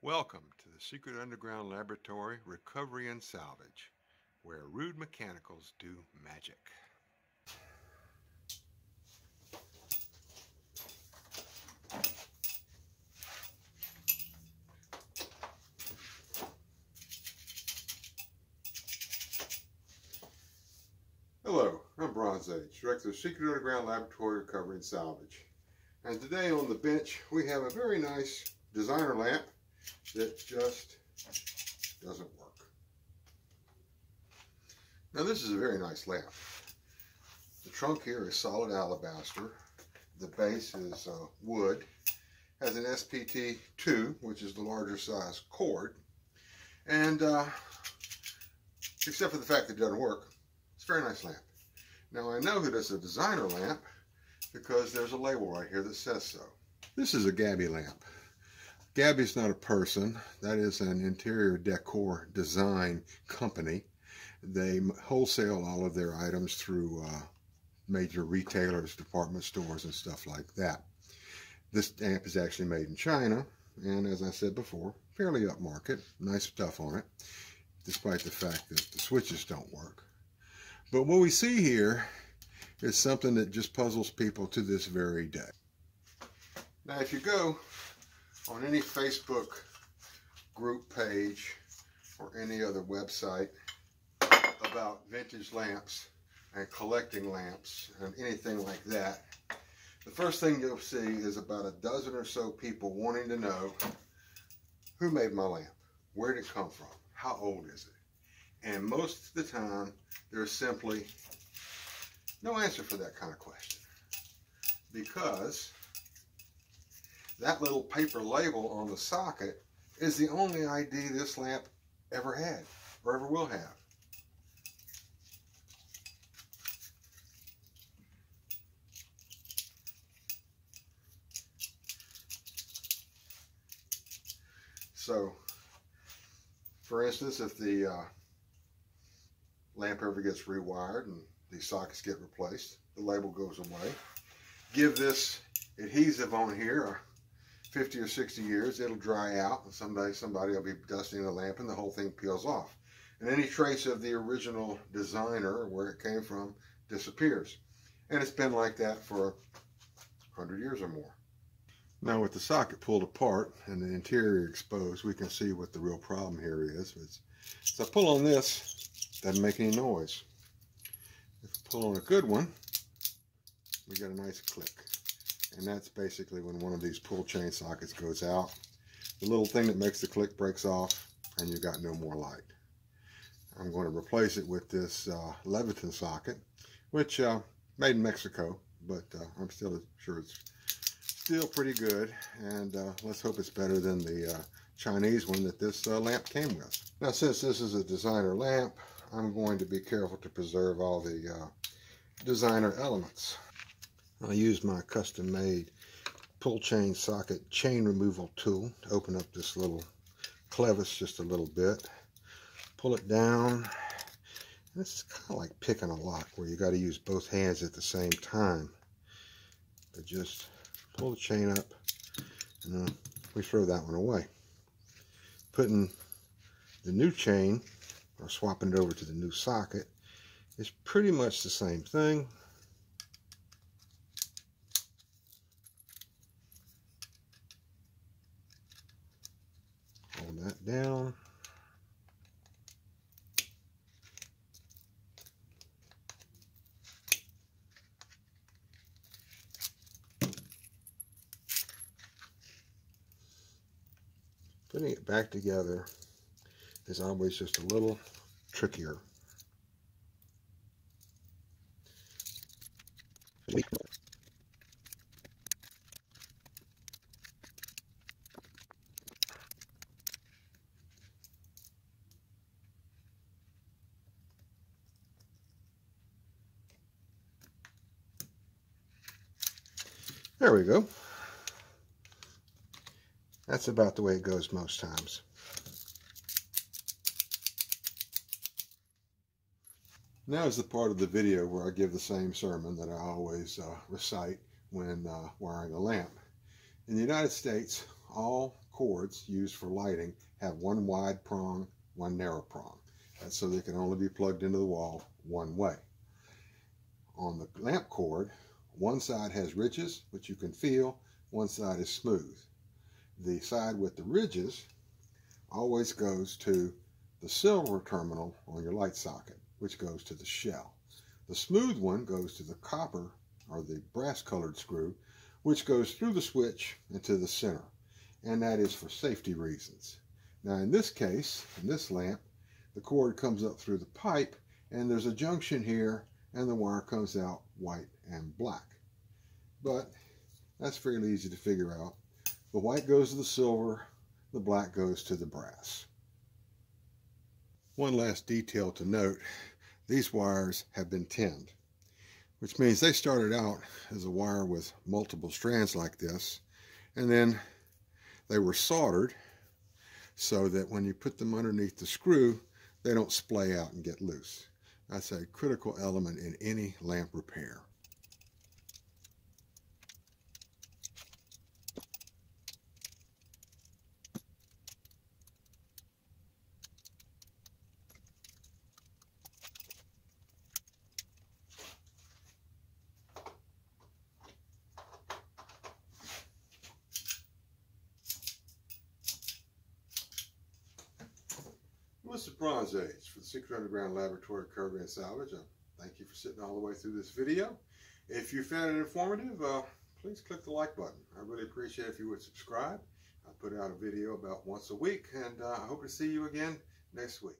Welcome to the Secret Underground Laboratory Recovery and Salvage, where rude mechanicals do magic. Hello, I'm Bronze Age, Director of Secret Underground Laboratory Recovery and Salvage. And today on the bench we have a very nice designer lamp that just doesn't work. Now this is a very nice lamp. The trunk here is solid alabaster. The base is uh, wood. Has an SPT2, which is the larger size cord. And uh, except for the fact that it doesn't work, it's a very nice lamp. Now I know that it's a designer lamp because there's a label right here that says so. This is a Gabby lamp. Gabby's not a person. That is an interior decor design company. They wholesale all of their items through uh, major retailers, department stores, and stuff like that. This amp is actually made in China, and as I said before, fairly upmarket. Nice stuff on it, despite the fact that the switches don't work. But what we see here is something that just puzzles people to this very day. Now, if you go on any Facebook group page or any other website about vintage lamps and collecting lamps and anything like that, the first thing you'll see is about a dozen or so people wanting to know who made my lamp? Where did it come from? How old is it? And most of the time, there's simply no answer for that kind of question. Because that little paper label on the socket is the only ID this lamp ever had or ever will have. So, for instance, if the uh, lamp ever gets rewired and the sockets get replaced, the label goes away. Give this adhesive on here 50 or 60 years, it'll dry out, and someday somebody will be dusting the lamp and the whole thing peels off. And any trace of the original designer, where it came from, disappears. And it's been like that for 100 years or more. Now with the socket pulled apart and the interior exposed, we can see what the real problem here is. It's, I pull on this, doesn't make any noise. If I pull on a good one, we get a nice click and that's basically when one of these pull chain sockets goes out. The little thing that makes the click breaks off and you've got no more light. I'm going to replace it with this uh, Leviton socket, which uh, made in Mexico, but uh, I'm still sure it's still pretty good. And uh, let's hope it's better than the uh, Chinese one that this uh, lamp came with. Now, since this is a designer lamp, I'm going to be careful to preserve all the designer elements. I used my custom made pull chain socket chain removal tool to open up this little clevis just a little bit. Pull it down. This is kind of like picking a lock where you got to use both hands at the same time. But just pull the chain up and then we throw that one away. Putting the new chain or swapping it over to the new socket is pretty much the same thing. that down. Putting it back together is always just a little trickier. There we go. That's about the way it goes most times. Now is the part of the video where I give the same sermon that I always uh, recite when uh, wiring a lamp. In the United States, all cords used for lighting have one wide prong, one narrow prong. That's so they can only be plugged into the wall one way. On the lamp cord, one side has ridges, which you can feel, one side is smooth. The side with the ridges always goes to the silver terminal on your light socket, which goes to the shell. The smooth one goes to the copper or the brass colored screw, which goes through the switch into the center. And that is for safety reasons. Now in this case, in this lamp, the cord comes up through the pipe and there's a junction here and the wire comes out white and black. But that's fairly easy to figure out. The white goes to the silver, the black goes to the brass. One last detail to note, these wires have been tinned, which means they started out as a wire with multiple strands like this, and then they were soldered so that when you put them underneath the screw, they don't splay out and get loose. That's a critical element in any lamp repair. Mr. Bronze Age for the Secret Underground Laboratory Recovery and Salvage. Thank you for sitting all the way through this video. If you found it informative, uh, please click the like button. I really appreciate if you would subscribe. I put out a video about once a week, and uh, I hope to see you again next week.